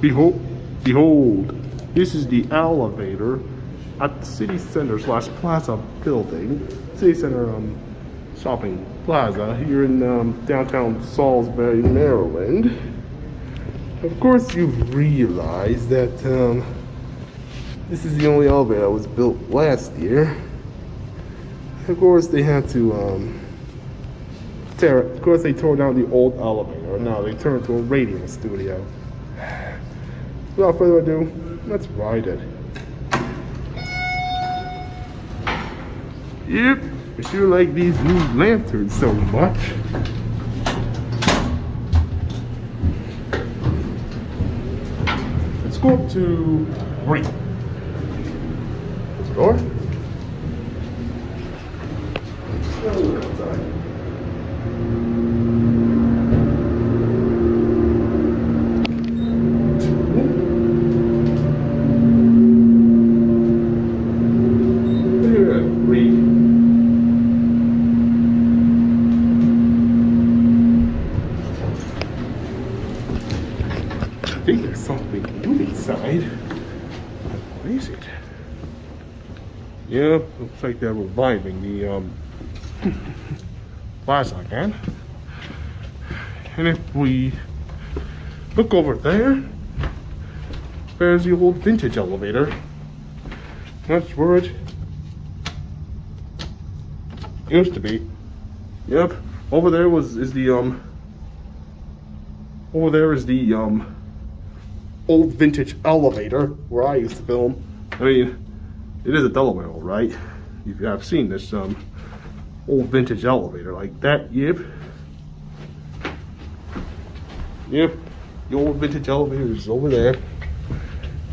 Behold, behold, this is the elevator at the city center slash plaza building. City center um, shopping plaza here in um, downtown Salisbury, Maryland. Of course, you've realized that um, this is the only elevator that was built last year. Of course, they had to um, tear. Of course, they tore down the old elevator. Now they turned it to a radio studio. Without further ado, let's ride it. Yep, I sure like these new lanterns so much. Let's go up to three. Door. Oh, look outside. Look at that, three. I think there's inside. What is it? Yep, looks like they're reviving the um, plaza again. And if we look over there, there's the old vintage elevator. That's where it used to be. Yep, over there was is the um. Over there is the um old vintage elevator where I used to film. I mean, it is a Delaware, right. If you have seen this um old vintage elevator like that, yep. Yep, the old vintage elevator is over there.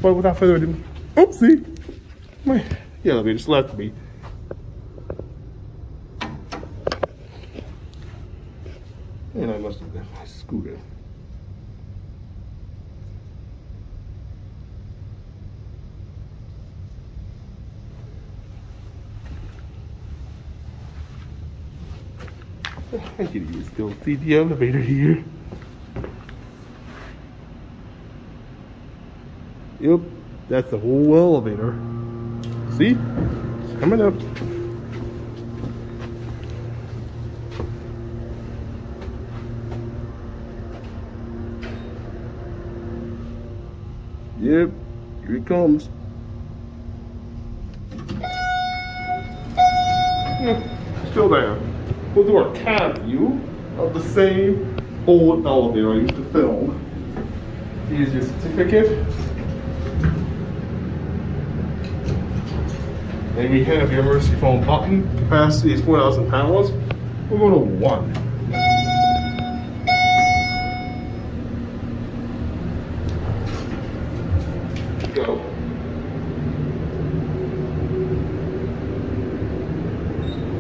But without further ado, oopsie, my elevator just left me. And I must have left my scooter. I can even still see the elevator here. Yep, that's the whole elevator. See? It's coming up. Yep, here it comes. Hmm, Still there. We'll do our cab view of the same old elevator I used to film. Here's your certificate. And we have your emergency phone button. Capacity is 4,000 pounds. We'll go to one. Go.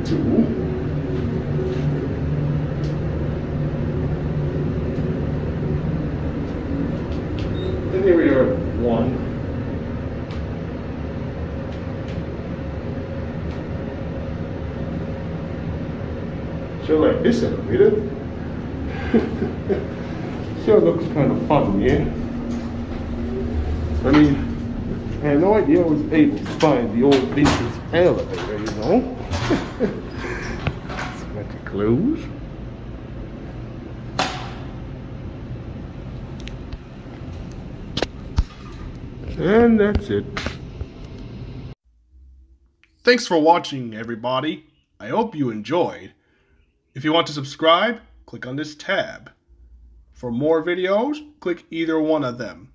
Two. And here we are, one. Sure like this elevator. sure looks kind of fun, yeah? I mean, I had no idea I was able to find the old vintage elevator, you know? Got your clothes. And that's it. Thanks for watching, everybody. I hope you enjoyed. If you want to subscribe, click on this tab. For more videos, click either one of them.